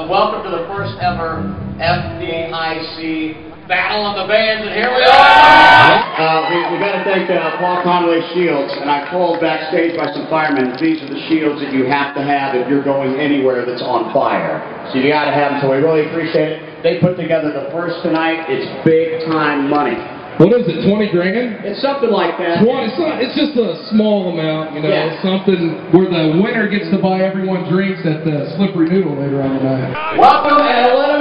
uh, welcome to the first ever FDIC Battle of the Bands, and here we are! Uh, we, we got to thank uh, Paul Conway Shields, and I told backstage by some firemen, these are the shields that you have to have if you're going anywhere that's on fire. So you got to have them, so we really appreciate it. They put together the first tonight. It's big time money. What is it, 20 grand? It's something like that. 20, it's, not, it's just a small amount, you know, Yeah. something where the winner gets to buy everyone drinks at the Slippery Noodle later on tonight. Welcome, and let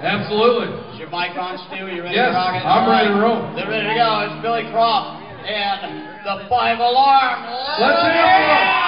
Absolutely. Is your mic on, Stu? You ready Yes, to rock it? I'm ready to roll. They're ready to go. It's Billy Croft and the Five Alarm. Let's hear it.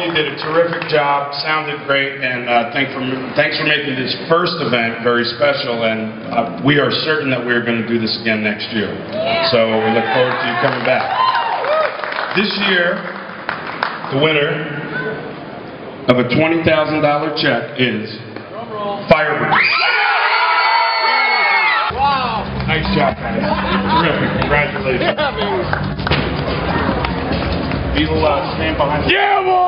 You did a terrific job, sounded great, and uh, thank for, thanks for making this first event very special. And uh, we are certain that we're going to do this again next year. So we look forward to you coming back. This year, the winner of a $20,000 check is Fire Wow! Nice job, guys. Terrific. Congratulations. Beetle, uh, stand behind. Yeah, boy!